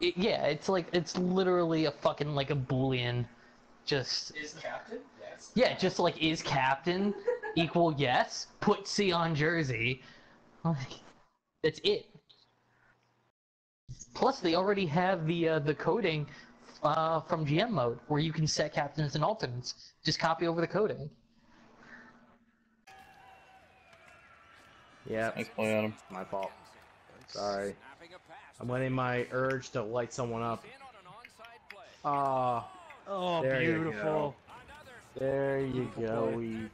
It, yeah, it's like it's literally a fucking like a boolean. Just Is captain? Yes. yeah, just like is captain equal yes. Put C on jersey. Like, that's it. Plus, they already have the uh, the coding uh, from GM mode where you can set captains and alternates. Just copy over the coding. Yeah, Nice play, Adam. my fault. Sorry. I'm letting my urge to light someone up. Ah, Oh, There beautiful. go. there you go. We